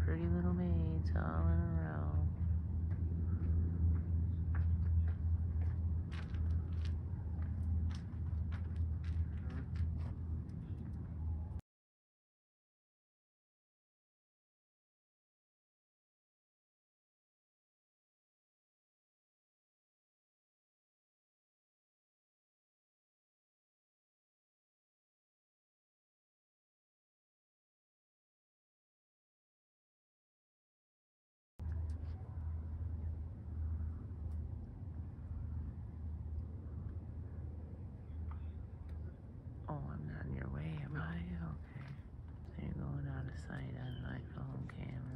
pretty little maids all Oh, I'm not in your way, am I? Okay. So you're going out of sight on my phone camera.